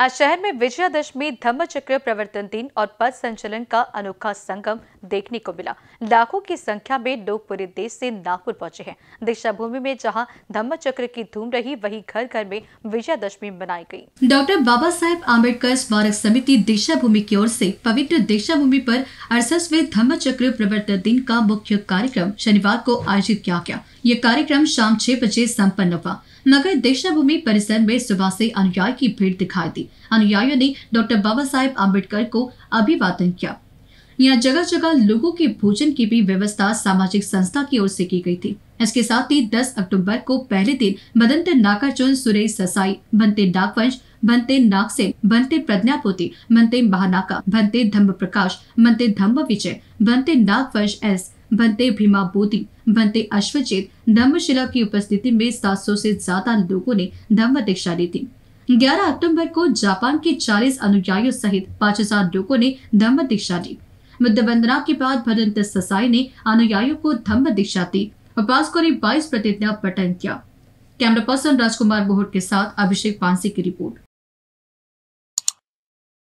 आज शहर में विजयादशमी धम्म चक्र प्रवर्तन दिन और पद संचलन का अनोखा संगम देखने को मिला। लाखों की संख्या में लोग पूरे देश से नागपुर पहुँचे हैं। दीक्षा भूमि में जहाँ धम्म चक्र की धूम रही, वहीं घर घर में विजयादशमी मनाई गई। डॉक्टर बाबा साहेब आम्बेडकर स्मारक समिति दीक्षा भूमि की ओर से पवित्र दीक्षा भूमि पर अड़सठवे धम्म चक्र प्रवर्तन दिन का मुख्य कार्यक्रम शनिवार को आयोजित किया गया। ये कार्यक्रम शाम छह बजे सम्पन्न हुआ। मगर दीक्षा भूमि परिसर में सुबह से अनुयायी की भीड़ दिखाई दी। अनुयायियों ने डॉक्टर बाबा साहेब आम्बेडकर को अभिवादन किया। यहाँ जगह जगह लोगों के भोजन की भी व्यवस्था सामाजिक संस्था की ओर से की गई थी। इसके साथ ही 10 अक्टूबर को पहले दिन बदनते नाकाचुन सुरेश ससाई बनते नागवंश बनते नागसेन बनते प्रज्ञापोति बनते महानाका बनते धम्म प्रकाश बनते धम्म विजय बनते नागवंश एस बनते भीमा बोधी बनते अश्वचित, धम्मशिला की उपस्थिति में 700 से ज़्यादा लोगों ने धम्म दीक्षा ली थी। 11 अक्टूबर को जापान के 40 अनुयायियों सहित 5000 लोगों ने धम्म दीक्षा दी बुद्ध वंदना के बाद भदंत ससाई ने अनुयायियों को धम्म दीक्षा दी और पास को बाईस प्रतिज्ञा पठन किया। कैमरा पर्सन राजकुमार बोहट के साथ अभिषेक पांसी की रिपोर्ट।